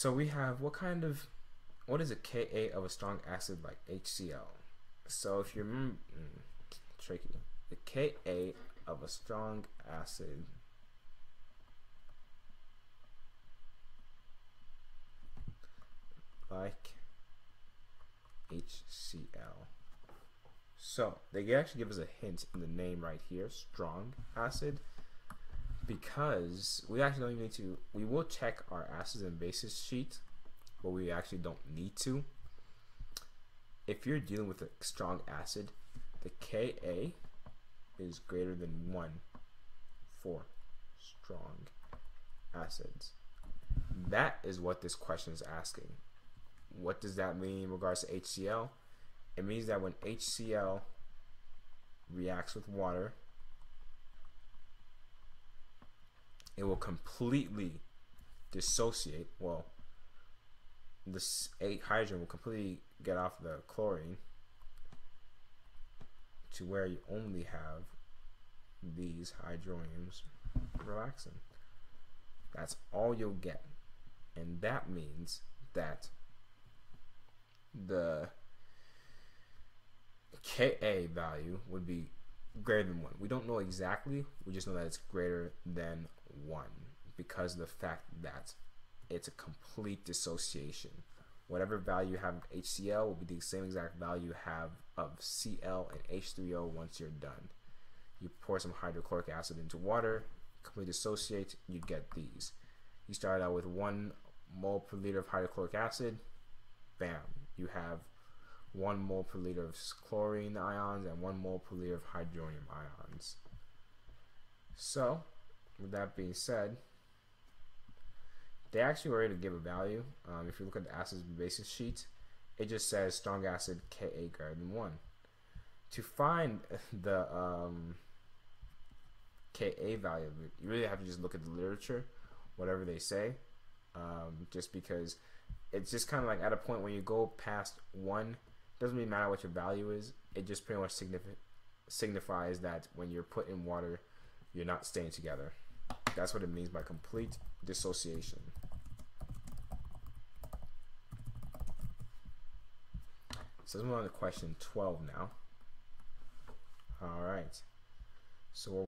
So we have what kind of what is a Ka of a strong acid like HCl? So if you remember, mm, tricky, the Ka of a strong acid. Like HCl. So they actually give us a hint in the name right here, strong acid, because we actually don't even need to. We will check our acids and bases sheet, but we actually don't need to. If you're dealing with a strong acid, the Ka is greater than one for strong acids. That is what this question is asking. What does that mean in regards to HCl? It means that when HCl reacts with water, it will completely dissociate. Well, this eight hydrogen will completely get off the chlorine to where you only have these hydroniums relaxing. That's all you'll get. And that means that the Ka value would be greater than 1. We don't know exactly, we just know that it's greater than 1 because of the fact that it's a complete dissociation. Whatever value you have of HCl will be the same exact value you have of Cl and H3O once you're done. You pour some hydrochloric acid into water, completely dissociate, you get these. You start out with 1 mole per liter of hydrochloric acid, bam, you have 1 mole per liter of chlorine ions and 1 mole per liter of hydronium ions. So, with that being said, they actually were able to give a value. Um, if you look at the acids and bases sheet, it just says strong acid Ka greater than 1. To find the um, Ka value, you really have to just look at the literature, whatever they say, um, just because it's just kind of like at a point when you go past 1, doesn't really matter what your value is, it just pretty much signifies that when you're put in water, you're not staying together. That's what it means by complete dissociation. So let's move on to question 12 now. All right. So